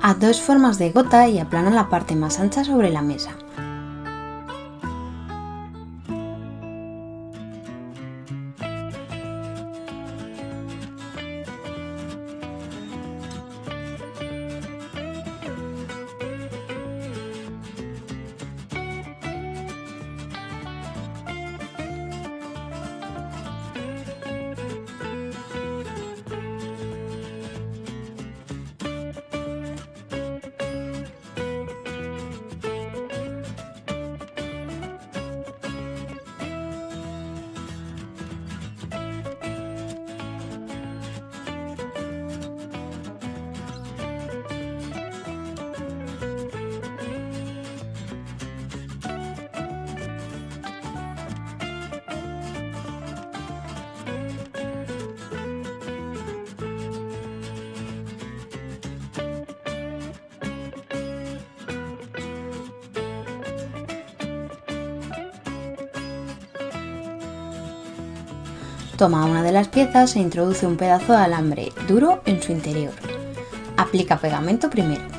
Haz dos formas de gota y aplana la parte más ancha sobre la mesa. Toma una de las piezas e introduce un pedazo de alambre duro en su interior. Aplica pegamento primero.